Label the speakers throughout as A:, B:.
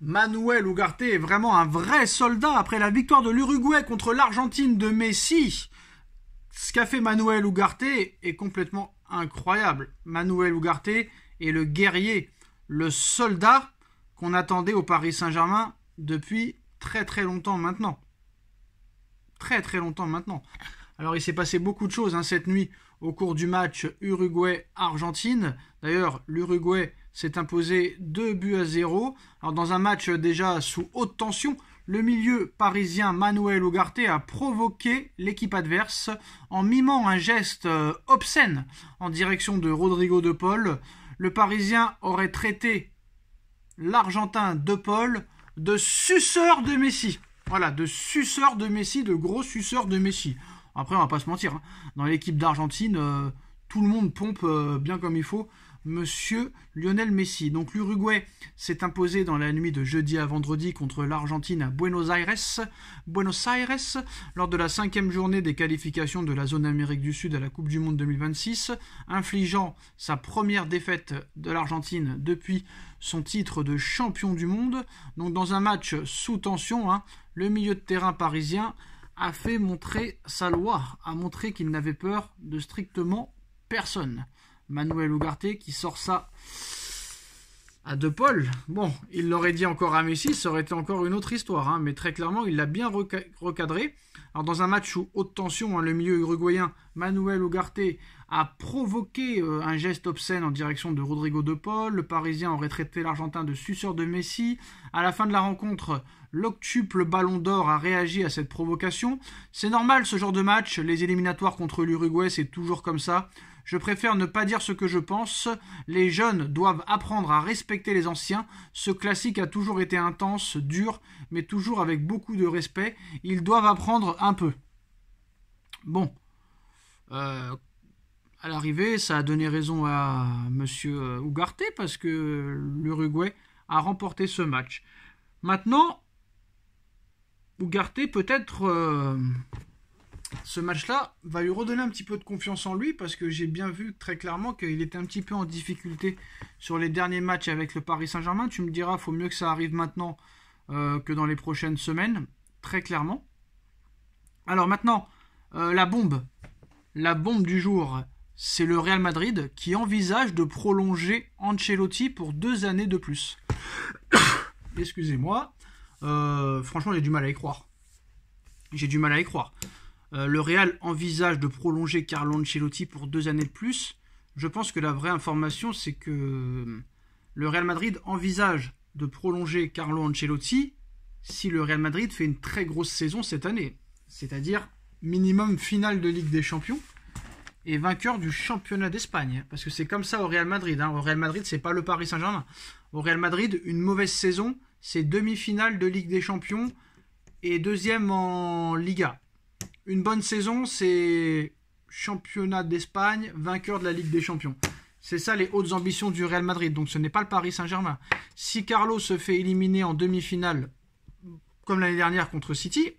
A: Manuel Ugarte est vraiment un vrai soldat après la victoire de l'Uruguay contre l'Argentine de Messi. Ce qu'a fait Manuel Ugarte est complètement incroyable. Manuel Ugarte est le guerrier, le soldat qu'on attendait au Paris Saint-Germain depuis très très longtemps maintenant. Très très longtemps maintenant. Alors il s'est passé beaucoup de choses hein, cette nuit au cours du match Uruguay-Argentine. D'ailleurs, l'Uruguay s'est imposé 2 buts à 0. Alors dans un match déjà sous haute tension, le milieu parisien Manuel Ugarte a provoqué l'équipe adverse en mimant un geste euh, obscène en direction de Rodrigo de Paul. Le parisien aurait traité l'Argentin de Paul de suceur de Messi. Voilà, de suceur de Messi, de gros suceur de Messi. Après, on va pas se mentir, hein. dans l'équipe d'Argentine, euh, tout le monde pompe euh, bien comme il faut. Monsieur Lionel Messi. Donc l'Uruguay s'est imposé dans la nuit de jeudi à vendredi contre l'Argentine à Buenos Aires, Buenos Aires, lors de la cinquième journée des qualifications de la zone Amérique du Sud à la Coupe du Monde 2026, infligeant sa première défaite de l'Argentine depuis son titre de champion du monde. Donc dans un match sous tension, hein, le milieu de terrain parisien a fait montrer sa loi, a montré qu'il n'avait peur de strictement personne. Manuel Ugarte qui sort ça à De Paul. Bon, il l'aurait dit encore à Messi, ça aurait été encore une autre histoire, hein, mais très clairement, il l'a bien recadré. Alors, dans un match où haute tension, hein, le milieu uruguayen Manuel Ugarte a provoqué euh, un geste obscène en direction de Rodrigo De Paul. Le Parisien aurait traité l'Argentin de suceur de Messi. À la fin de la rencontre, l'octuple Ballon d'Or a réagi à cette provocation. C'est normal ce genre de match, les éliminatoires contre l'Uruguay, c'est toujours comme ça. Je préfère ne pas dire ce que je pense. Les jeunes doivent apprendre à respecter les anciens. Ce classique a toujours été intense, dur, mais toujours avec beaucoup de respect. Ils doivent apprendre un peu. Bon. Euh, à l'arrivée, ça a donné raison à M. Ugarte parce que l'Uruguay a remporté ce match. Maintenant, Ugarte peut-être euh, ce match-là va lui redonner un petit peu de confiance en lui parce que j'ai bien vu très clairement qu'il était un petit peu en difficulté sur les derniers matchs avec le Paris Saint-Germain. Tu me diras, faut mieux que ça arrive maintenant euh, que dans les prochaines semaines, très clairement. Alors maintenant, euh, la bombe, la bombe du jour, c'est le Real Madrid qui envisage de prolonger Ancelotti pour deux années de plus. Excusez-moi, euh, franchement j'ai du mal à y croire. J'ai du mal à y croire. Euh, le Real envisage de prolonger Carlo Ancelotti pour deux années de plus. Je pense que la vraie information, c'est que euh, le Real Madrid envisage de prolonger Carlo Ancelotti si le Real Madrid fait une très grosse saison cette année. C'est-à-dire minimum finale de Ligue des Champions et vainqueur du championnat d'Espagne. Parce que c'est comme ça au Real Madrid. Hein. Au Real Madrid, c'est pas le Paris Saint-Germain. Au Real Madrid, une mauvaise saison, c'est demi-finale de Ligue des Champions et deuxième en Liga. Une bonne saison, c'est championnat d'Espagne, vainqueur de la Ligue des Champions. C'est ça les hautes ambitions du Real Madrid. Donc ce n'est pas le Paris Saint-Germain. Si Carlo se fait éliminer en demi-finale, comme l'année dernière contre City,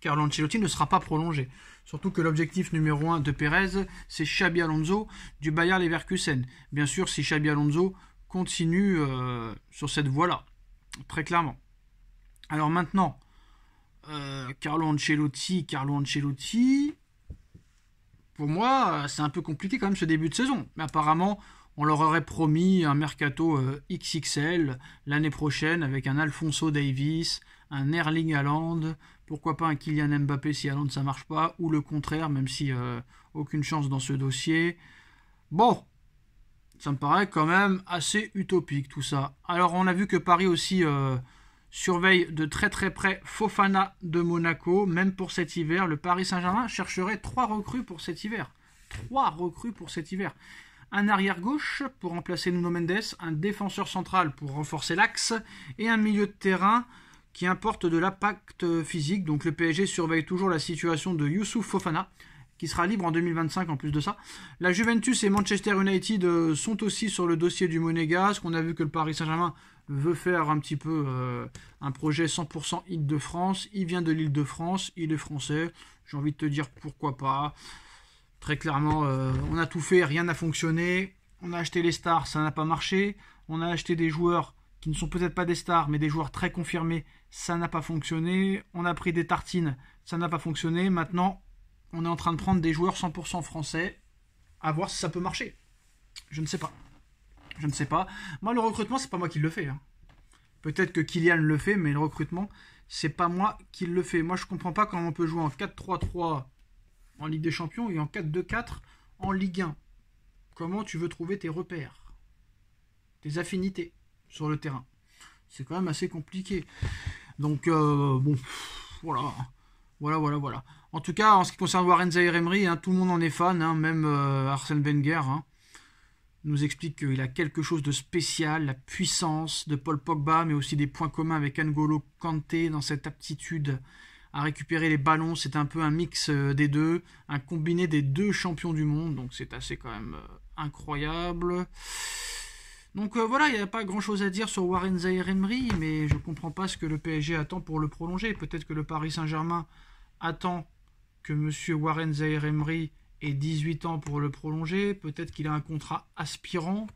A: Carlo Ancelotti ne sera pas prolongé. Surtout que l'objectif numéro un de Pérez, c'est Xabi Alonso du Bayer Leverkusen. Bien sûr, si Xabi Alonso continue euh, sur cette voie-là, très clairement. Alors maintenant, euh, Carlo Ancelotti, Carlo Ancelotti. Pour moi, c'est un peu compliqué quand même ce début de saison. Mais apparemment, on leur aurait promis un mercato euh, XXL l'année prochaine avec un Alfonso Davis, un Erling Haaland, pourquoi pas un Kylian Mbappé si Haaland ça marche pas, ou le contraire, même si euh, aucune chance dans ce dossier. Bon, ça me paraît quand même assez utopique tout ça. Alors on a vu que Paris aussi surveille de très très près Fofana de Monaco. Même pour cet hiver, le Paris Saint-Germain chercherait trois recrues pour cet hiver. Trois recrues pour cet hiver. Un arrière gauche pour remplacer Nuno Mendes, un défenseur central pour renforcer l'axe et un milieu de terrain qui importe de l'impact physique. Donc le PSG surveille toujours la situation de Youssouf Fofana qui sera libre en 2025 en plus de ça. La Juventus et Manchester United euh, sont aussi sur le dossier du Monégasque. On a vu que le Paris Saint-Germain veut faire un petit peu euh, un projet 100% Île-de-France. Il vient de l'Île-de-France, il est français. J'ai envie de te dire pourquoi pas. Très clairement, euh, on a tout fait, rien n'a fonctionné. On a acheté les stars, ça n'a pas marché. On a acheté des joueurs, qui ne sont peut-être pas des stars, mais des joueurs très confirmés, ça n'a pas fonctionné. On a pris des tartines, ça n'a pas fonctionné. Maintenant, on est en train de prendre des joueurs 100% français, à voir si ça peut marcher. Je ne sais pas. Je ne sais pas. Moi, le recrutement, c'est pas moi qui le fais. Hein. Peut-être que Kylian le fait, mais le recrutement, c'est pas moi qui le fais. Moi, je comprends pas comment on peut jouer en 4-3-3 en Ligue des Champions et en 4-2-4 en Ligue 1. Comment tu veux trouver tes repères, tes affinités sur le terrain? C'est quand même assez compliqué. Donc, euh, bon, voilà. Voilà, voilà, voilà. En tout cas, en ce qui concerne Warren Zahir Emery, hein, tout le monde en est fan, hein, même euh, Arsène Wenger. Hein nous explique qu'il a quelque chose de spécial, la puissance de Paul Pogba, mais aussi des points communs avec N'Golo Kanté dans cette aptitude à récupérer les ballons. C'est un peu un mix euh, des deux, un combiné des deux champions du monde, donc c'est assez quand même euh, incroyable. Donc euh, voilà, il n'y a pas grand chose à dire sur Warren Zahir Emery, mais je ne comprends pas ce que le PSG attend pour le prolonger. Peut-être que le Paris Saint-Germain attend que M. Warren Zahir Emery et 18 ans pour le prolonger. Peut-être qu'il a un contrat aspirant.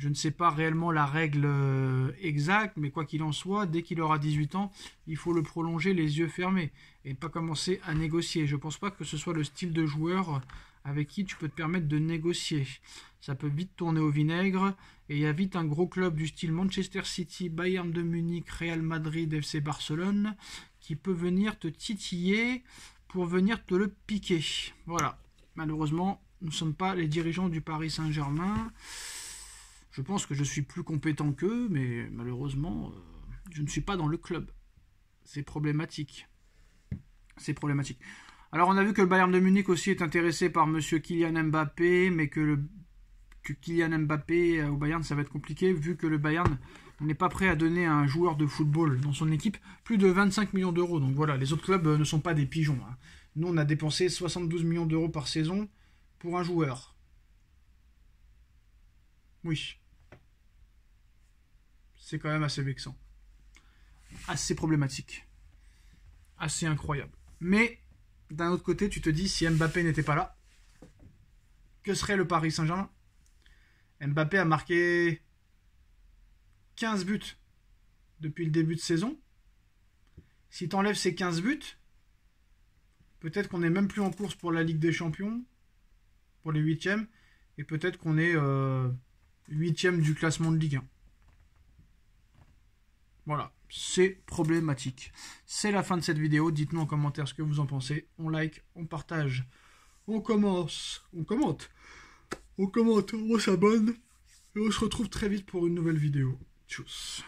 A: Je ne sais pas réellement la règle euh, exacte, mais quoi qu'il en soit, dès qu'il aura 18 ans, il faut le prolonger les yeux fermés et pas commencer à négocier. Je ne pense pas que ce soit le style de joueur avec qui tu peux te permettre de négocier. Ça peut vite tourner au vinaigre et il y a vite un gros club du style Manchester City, Bayern de Munich, Real Madrid, FC Barcelone qui peut venir te titiller pour venir te le piquer. Voilà. Malheureusement, nous ne sommes pas les dirigeants du Paris Saint-Germain. Je pense que je suis plus compétent qu'eux, mais malheureusement, euh, je ne suis pas dans le club. C'est problématique. C'est problématique. Alors on a vu que le Bayern de Munich aussi est intéressé par Monsieur Kylian Mbappé, mais que, le, que Kylian Mbappé euh, au Bayern ça va être compliqué vu que le Bayern n'est pas prêt à donner à un joueur de football dans son équipe plus de 25 millions d'euros. Donc voilà, les autres clubs euh, ne sont pas des pigeons. Hein. Nous, on a dépensé 72 millions d'euros par saison pour un joueur. Oui. C'est quand même assez vexant. Assez problématique. Assez incroyable. Mais, d'un autre côté, tu te dis, si Mbappé n'était pas là, que serait le Paris Saint-Germain? Mbappé a marqué 15 buts depuis le début de saison. Si tu enlèves ces 15 buts, Peut-être qu'on n'est même plus en course pour la Ligue des Champions, pour les huitièmes, et peut-être qu'on est euh, huitième du classement de Ligue 1. Voilà, c'est problématique. C'est la fin de cette vidéo. Dites-nous en commentaire ce que vous en pensez. On like, on partage, on commence, on commente, on commente, on s'abonne, et on se retrouve très vite pour une nouvelle vidéo. Tchuss.